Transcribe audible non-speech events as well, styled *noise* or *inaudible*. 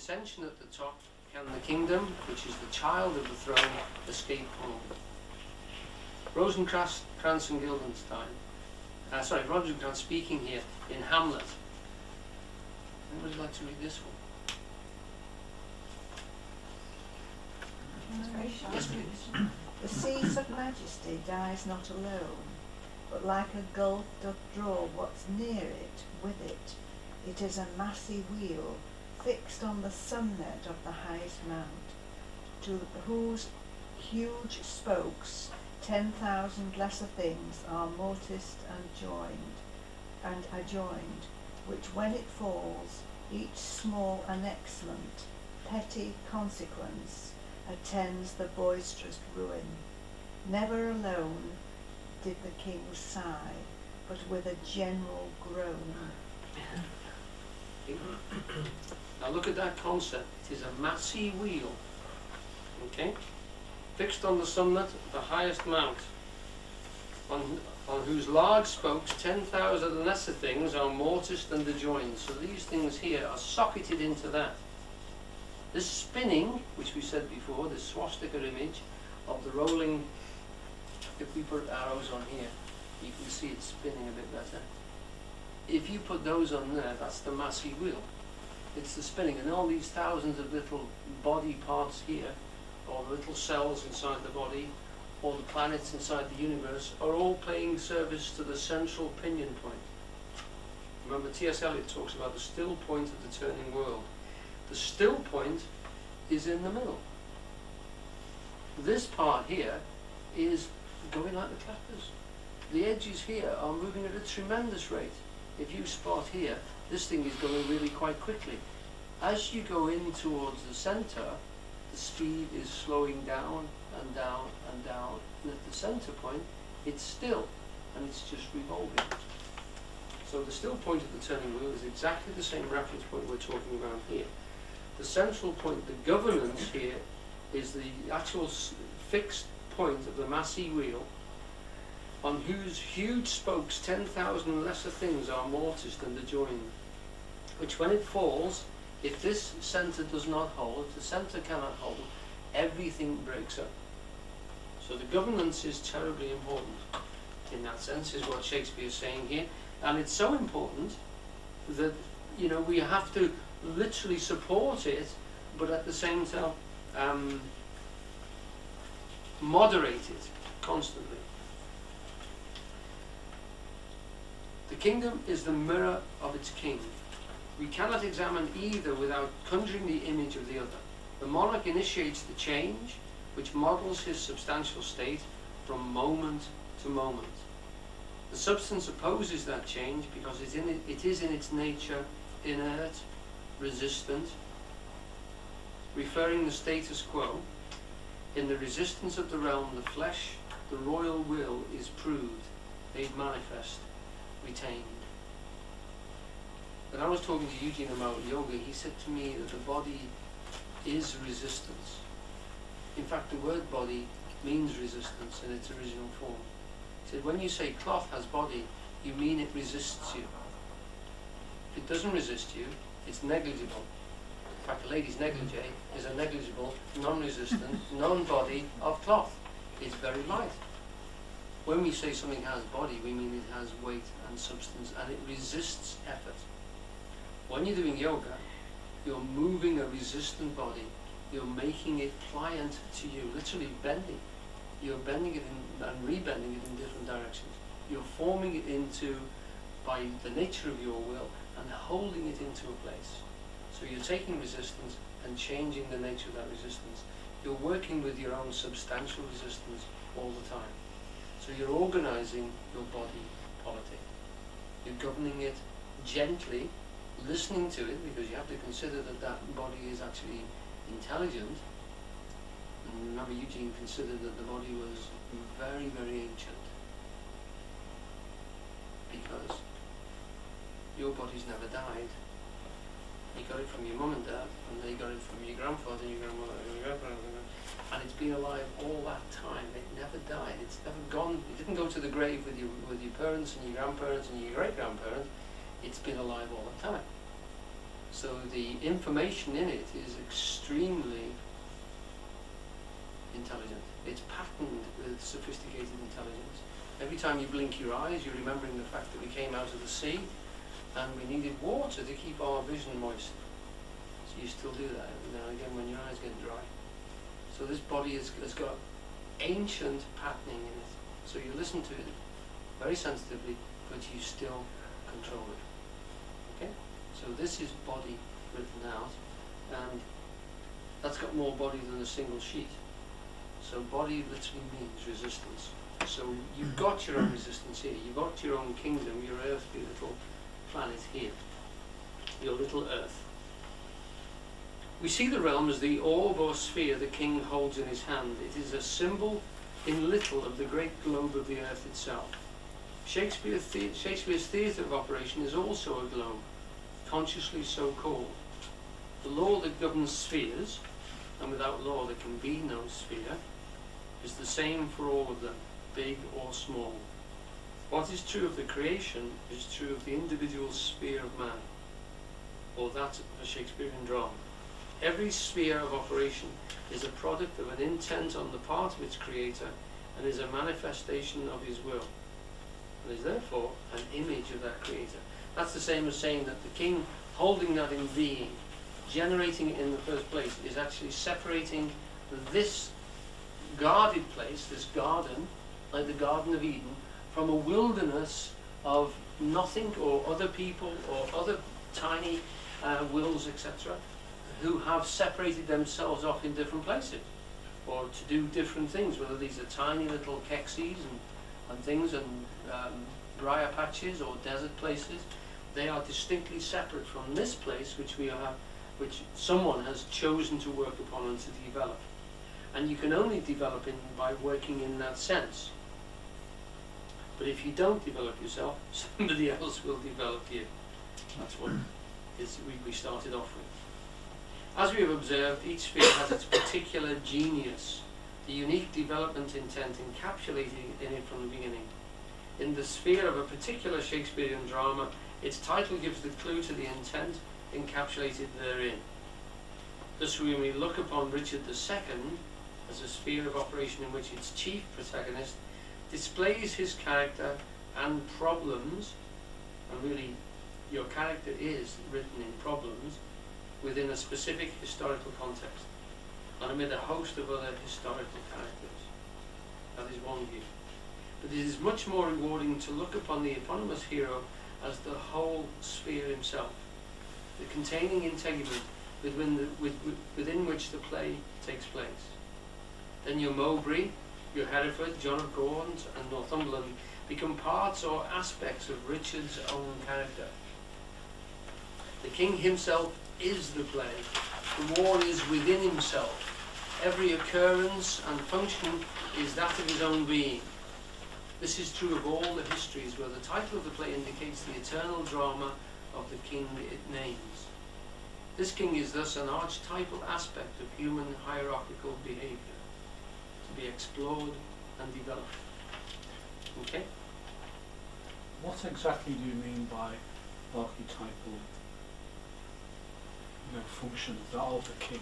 dissension at the top, can the kingdom, which is the child of the throne, escape home? Rosencrantz and Guildenstern, uh, sorry, Rosencrantz speaking here in Hamlet. Would you like to read this one? Yes, please. The seat of majesty dies not alone, but like a gulf doth draw what's near it with it. It is a massy wheel fixed on the summit of the highest mount, to whose huge spokes ten thousand lesser things are mortised and joined and adjoined, which when it falls, each small annexment, petty consequence attends the boisterous ruin. Never alone did the king sigh, but with a general groan. Now look at that concept. It is a massy wheel, okay, fixed on the summit of the highest mount, on, on whose large spokes ten thousand lesser things are mortised and adjoined. So these things here are socketed into that. This spinning, which we said before, this swastika image of the rolling, if we put arrows on here, you can see it spinning a bit better. If you put those on there, that's the massy wheel. It's the spinning, and all these thousands of little body parts here, or the little cells inside the body, or the planets inside the universe, are all paying service to the central pinion point. Remember, T.S. Eliot talks about the still point of the turning world. The still point is in the middle. This part here is going like the clappers. The edges here are moving at a tremendous rate. If you spot here, this thing is going really quite quickly. As you go in towards the center, the speed is slowing down and down and down. And at the center point, it's still, and it's just revolving. So the still point of the turning wheel is exactly the same reference point we're talking about here. The central point, the governance here, is the actual fixed point of the massy wheel on whose huge spokes 10,000 lesser things are mortised and adjoined, which when it falls, if this centre does not hold, if the centre cannot hold, everything breaks up. So the governance is terribly important in that sense, is what Shakespeare is saying here. And it's so important that, you know, we have to literally support it, but at the same time um, moderate it constantly. The kingdom is the mirror of its king. We cannot examine either without conjuring the image of the other. The monarch initiates the change, which models his substantial state from moment to moment. The substance opposes that change because it, in it, it is in its nature inert, resistant, referring the status quo, in the resistance of the realm, the flesh, the royal will is proved, made manifest, retained. When I was talking to Eugene about yoga, he said to me that the body is resistance. In fact, the word body means resistance in its original form. He said, when you say cloth has body, you mean it resists you. If it doesn't resist you, it's negligible. In fact, a lady's negligee is a negligible, non-resistant, non-body of cloth. It's very light. When we say something has body, we mean it has weight and substance, and it resists effort. When you're doing yoga, you're moving a resistant body. You're making it pliant to you, literally bending. You're bending it in, and rebending it in different directions. You're forming it into, by the nature of your will, and holding it into a place. So you're taking resistance and changing the nature of that resistance. You're working with your own substantial resistance all the time. So you're organizing your body politic. You're governing it gently, listening to it, because you have to consider that that body is actually intelligent. And remember, Eugene considered that the body was very, very ancient. Because your body's never died. You got it from your mum and dad, and they got it from your grandfather and your grandmother and your grandfather. And it's been alive all that time. It never died. It's never gone. It didn't go to the grave with your with your parents and your grandparents and your great grandparents. It's been alive all the time. So the information in it is extremely intelligent. It's patterned with sophisticated intelligence. Every time you blink your eyes, you're remembering the fact that we came out of the sea and we needed water to keep our vision moist. So you still do that every now and again when your eyes get dry. So this body has, has got ancient patterning in it. So you listen to it very sensitively, but you still control it. Okay? So this is body written out, and that's got more body than a single sheet. So body literally means resistance. So you've got your own resistance here. You've got your own kingdom, your earthly little planet here, your little earth. We see the realm as the orb or sphere the king holds in his hand. It is a symbol in little of the great globe of the earth itself. Shakespeare the- Shakespeare's theatre of operation is also a globe, consciously so called. The law that governs spheres, and without law there can be no sphere, is the same for all of them, big or small. What is true of the creation is true of the individual sphere of man, or that of a Shakespearean drama. Every sphere of operation is a product of an intent on the part of its creator and is a manifestation of his will, and is therefore an image of that creator. That's the same as saying that the king holding that in being, generating it in the first place, is actually separating this guarded place, this garden, like the Garden of Eden, from a wilderness of nothing or other people or other tiny uh, wills, etc., who have separated themselves off in different places or to do different things, whether these are tiny little kexies and, and things and um, briar patches or desert places. They are distinctly separate from this place which we have, which someone has chosen to work upon and to develop. And you can only develop in by working in that sense. But if you don't develop yourself, *laughs* somebody else will develop you. That's what is, we, we started off with. As we have observed, each sphere has its particular genius, the unique development intent encapsulated in it from the beginning. In the sphere of a particular Shakespearean drama, its title gives the clue to the intent encapsulated therein. Thus, we look upon Richard II as a sphere of operation in which its chief protagonist displays his character and problems, and really your character is written in problems, within a specific historical context, and amid a host of other historical characters. That is one view. But it is much more rewarding to look upon the eponymous hero as the whole sphere himself, the containing integument within, the, with, with, within which the play takes place. Then your Mowbray, your Hereford, John of Gaunt, and Northumberland become parts or aspects of Richard's own character. The king himself is the play. The war is within himself. Every occurrence and function is that of his own being. This is true of all the histories where the title of the play indicates the eternal drama of the king it names. This king is thus an archetypal aspect of human hierarchical behavior to be explored and developed. Okay? What exactly do you mean by archetypal know, function the, of the king?